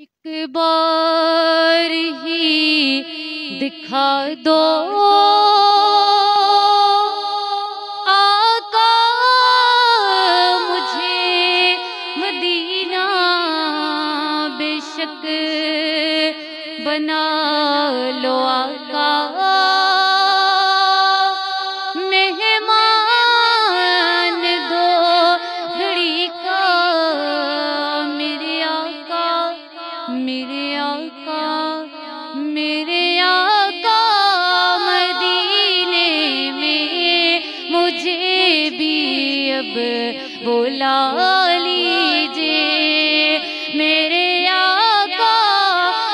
एक बार ही दिखा दो। आका मुझे मदीना बेशक बना लो आका। बुला लीजिए। मेरे आका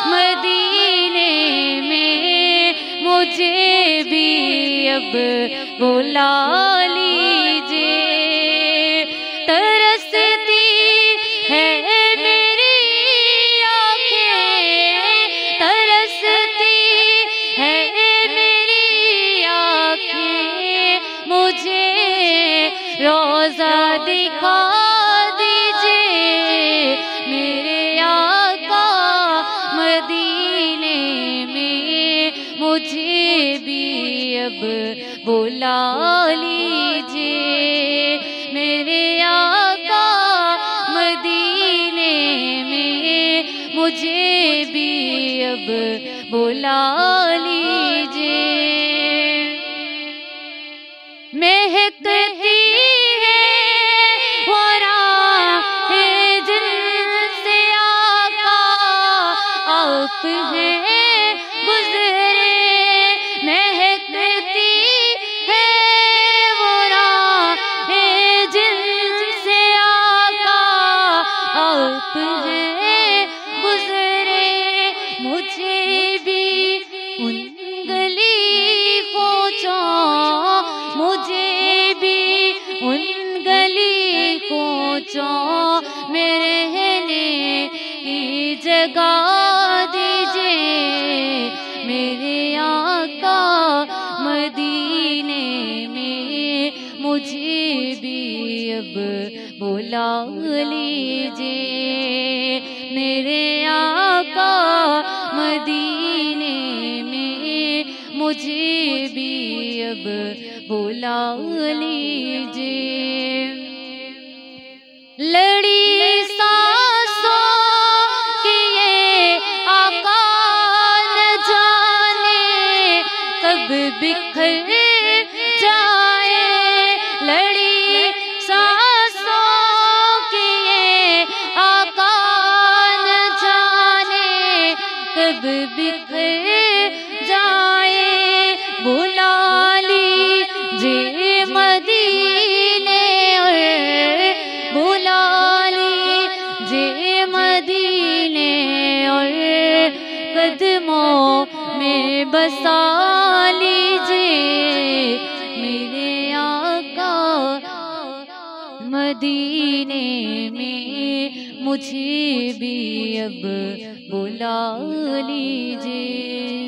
मदीने में मुझे भी अब बुला अब बुला लीजिए मेरे आका मदीने में मुझे भी अब बुला लीजिए। महकती हैं। की जगह दीजिए। मेरे आका मदीने में मुझे भी अब बुला लीजिए। मेरे आका मदीने में मुझे भी अब बुला लीजिए। लड़ी कब बिखर जाए लड़ी सांसों की ये आका जाने कब बिखर जाए बुला लीजिए मदीने और बुला लीजिए मदीने और कदमों में बसा मदीने में मुझे भी अब बुला लीजिए।